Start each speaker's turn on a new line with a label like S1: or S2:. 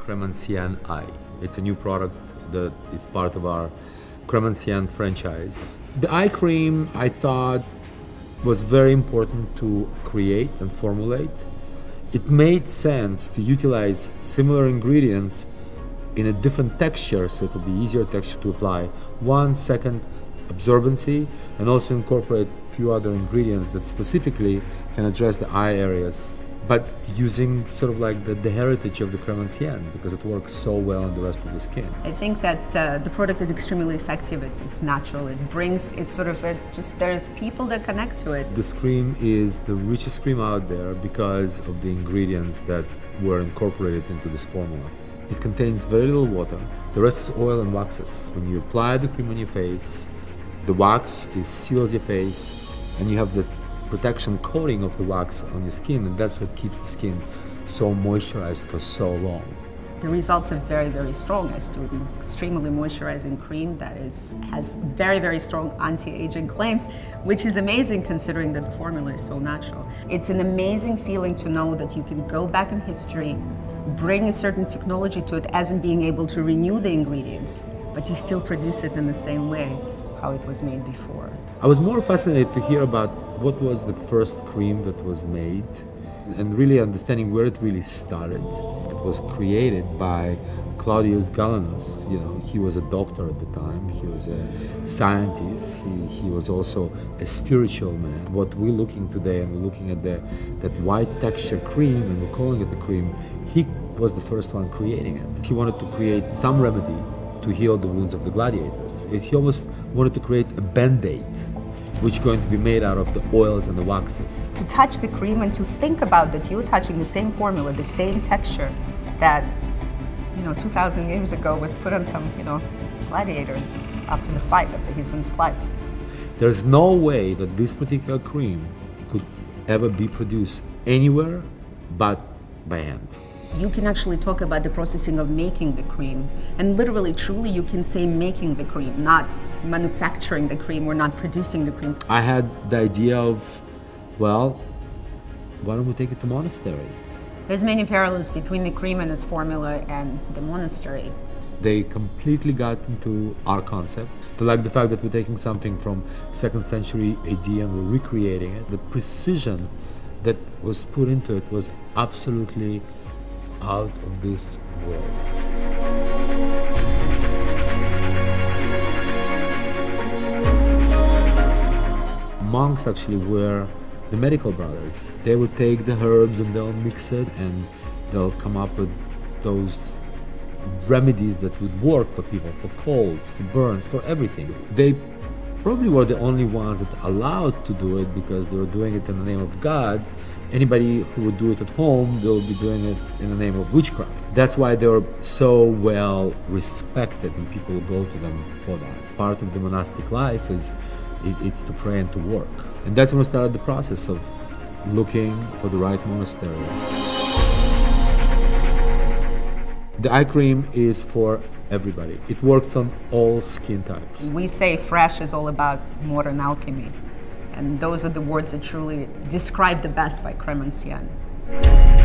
S1: Crème Ancienne Eye. It's a new product that is part of our Crème Ancienne franchise. The eye cream I thought was very important to create and formulate. It made sense to utilize similar ingredients in a different texture so it will be easier texture to apply. One, second, absorbency, and also incorporate a few other ingredients that specifically can address the eye areas but using sort of like the, the heritage of the creme ancienne because it works so well on the rest of the skin.
S2: I think that uh, the product is extremely effective. It's, it's natural. It brings, it's sort of, a, just there's people that connect to it.
S1: This cream is the richest cream out there because of the ingredients that were incorporated into this formula. It contains very little water. The rest is oil and waxes. When you apply the cream on your face, the wax seals your face and you have the protection coating of the wax on your skin, and that's what keeps the skin so moisturized for so long.
S2: The results are very, very strong. I do an extremely moisturizing cream that is has very, very strong anti-aging claims, which is amazing considering that the formula is so natural. It's an amazing feeling to know that you can go back in history, bring a certain technology to it as in being able to renew the ingredients, but you still produce it in the same way how it was made before.
S1: I was more fascinated to hear about what was the first cream that was made and really understanding where it really started. It was created by Claudius Galenus. You know, he was a doctor at the time. He was a scientist. He, he was also a spiritual man. What we're looking today, and we're looking at the that white texture cream, and we're calling it a cream. He was the first one creating it. He wanted to create some remedy to heal the wounds of the gladiators. He almost wanted to create a band-aid which is going to be made out of the oils and the waxes.
S2: To touch the cream and to think about that you're touching the same formula, the same texture that, you know, 2,000 years ago was put on some, you know, gladiator after the fight, after he's been spliced.
S1: There's no way that this particular cream could ever be produced anywhere but by hand
S2: you can actually talk about the processing of making the cream. And literally, truly, you can say making the cream, not manufacturing the cream or not producing the cream.
S1: I had the idea of, well, why don't we take it to monastery?
S2: There's many parallels between the cream and its formula and the monastery.
S1: They completely got into our concept. To like the fact that we're taking something from second century AD and we're recreating it. The precision that was put into it was absolutely out of this world. Monks actually were the medical brothers. They would take the herbs and they'll mix it and they'll come up with those remedies that would work for people, for colds, for burns, for everything. They probably were the only ones that allowed to do it because they were doing it in the name of God anybody who would do it at home, they'll be doing it in the name of witchcraft. That's why they're so well respected and people go to them for that. Part of the monastic life is it, it's to pray and to work. And that's when we started the process of looking for the right monastery. The eye cream is for everybody. It works on all skin types.
S2: We say fresh is all about modern alchemy. And those are the words that truly describe the best by Crème Ancienne.